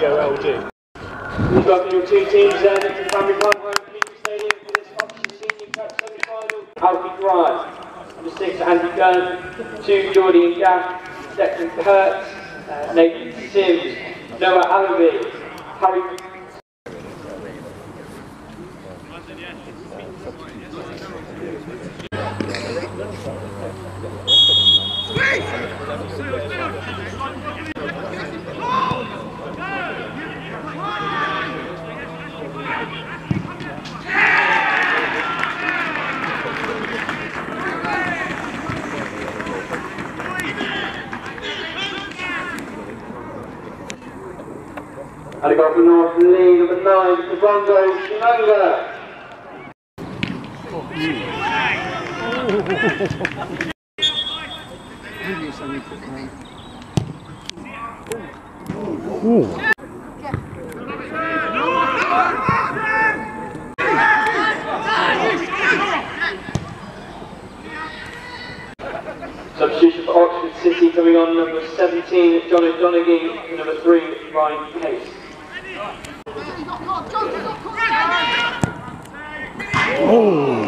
welcome your two teams uh, to the Family Park Home Community Stadium for this Oxford Senior Cup semi-final. Alfie Dwyer, number six, Andy Gunn, two, Geordie and Gaff, Declan Kurtz, uh, Nathan Sims, Noah Allaby, Harry And for North Leigh, number nine, the Broncos, Shimanga. Substitution for Oxford City coming on number 17, John O'Donoghue, number 3, Ryan Case. Oh!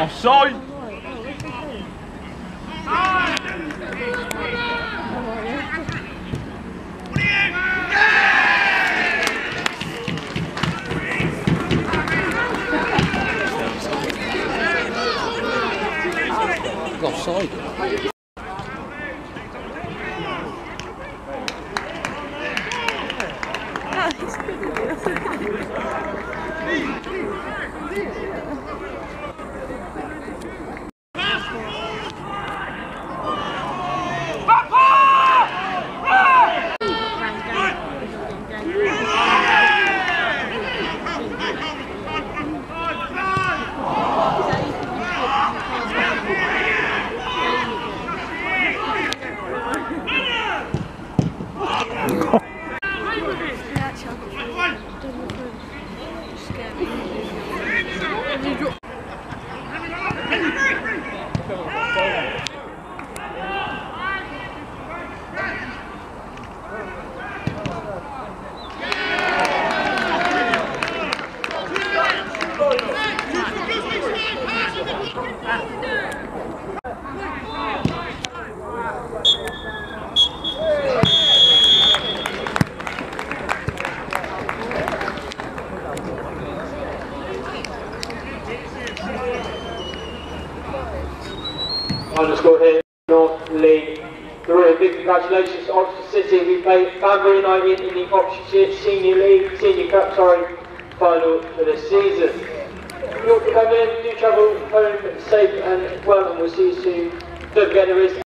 Offside! Offside. Final score here, North. Three. Big congratulations to Oxford City. We played Banbury United in the Oxfordshire Senior League, Senior Cup, sorry, final for the season. You want come in, do travel home safe and well, and we'll see you soon. Don't forget there is